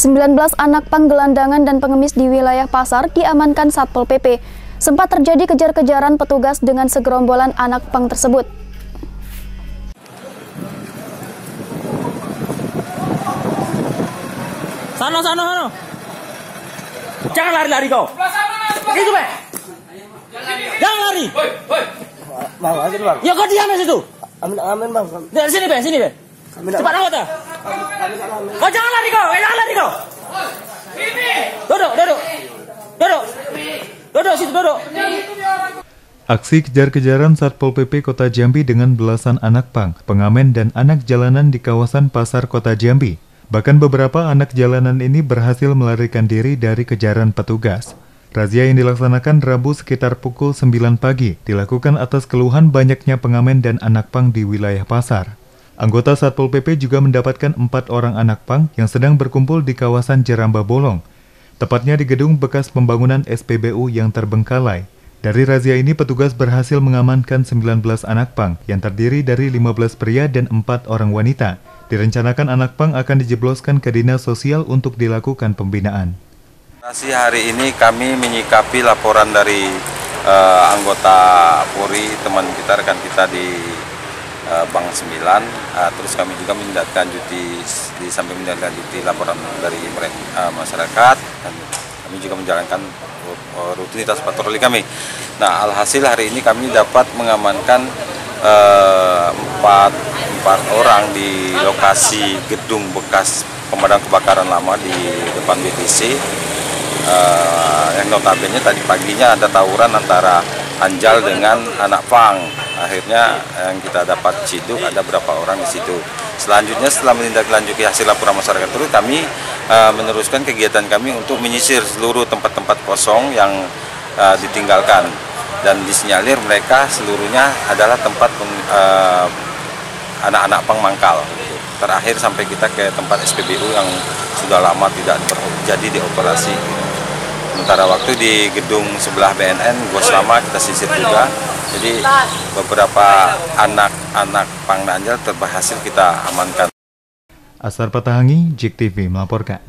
19 anak penggelandangan dan pengemis di wilayah pasar diamankan Satpol PP. Sempat terjadi kejar-kejaran petugas dengan segerombolan anak pang tersebut. Sana, sana, sana. Jangan lari-lari kau. Itu, Pak. Jangan lari. Bang, aja bang. Ya kau diam di situ. Amin, amin bang. Dari sini, Pak, sini, Pak. Amin, Cepat angkat ya. Kau jangan lari kau, Aksi kejar-kejaran Satpol PP Kota Jambi dengan belasan anak pang, pengamen dan anak jalanan di kawasan Pasar Kota Jambi. Bahkan beberapa anak jalanan ini berhasil melarikan diri dari kejaran petugas. Razia yang dilaksanakan Rabu sekitar pukul 9 pagi dilakukan atas keluhan banyaknya pengamen dan anak pang di wilayah pasar. Anggota Satpol PP juga mendapatkan empat orang anak pang yang sedang berkumpul di kawasan Jeramba Bolong, tepatnya di gedung bekas pembangunan SPBU yang terbengkalai. Dari razia ini petugas berhasil mengamankan 19 anak pang yang terdiri dari 15 pria dan 4 orang wanita. Direncanakan anak pang akan dijebloskan ke dinas sosial untuk dilakukan pembinaan. Masih hari ini kami menyikapi laporan dari uh, anggota Polri, teman kita, rekan kita di uh, Bank 9. Uh, terus kami juga menindaklanjuti di samping menindaklanjuti laporan dari uh, masyarakat dan kami juga menjalankan rutinitas patroli kami. Nah, alhasil hari ini kami dapat mengamankan empat, empat orang di lokasi gedung bekas pemadam kebakaran lama di depan BTC. Yang notabene tadi paginya ada tawuran antara Anjal dengan anak Pang. Akhirnya yang kita dapat situ ada berapa orang di situ. Selanjutnya setelah menindaklanjuti hasil laporan masyarakat itu kami uh, meneruskan kegiatan kami untuk menyisir seluruh tempat-tempat kosong yang uh, ditinggalkan dan disinyalir mereka seluruhnya adalah tempat anak-anak uh, pang mangkal. Terakhir sampai kita ke tempat SPBU yang sudah lama tidak terjadi di operasi. Sementara waktu di gedung sebelah BNN, Gos Lama kita sisir juga. Jadi beberapa anak-anak Pang Nanjal terberhasil kita amankan. Asar Patahangi, JIK TV melaporkan.